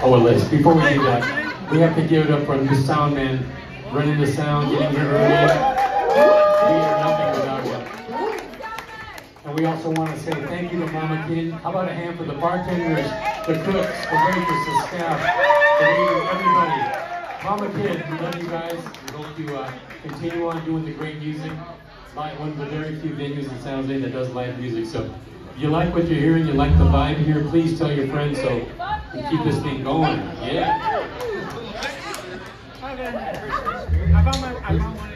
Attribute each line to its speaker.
Speaker 1: Oh, well, let's, before we do that, we have to give it up for the sound man, running the sound, getting here early. We are nothing without you. And we also want to say thank you to Mama Kin. How about a hand for the bartenders, the cooks, the waitresses, the staff, the waiters, everybody. Mama Kin, we love you guys. We hope you uh, continue on doing the great music. One of the very few venues in San Jose that does live music. So if you like what you're hearing, you like the vibe here, please tell your friends so we keep this thing going. Yeah.
Speaker 2: I found my, I found one.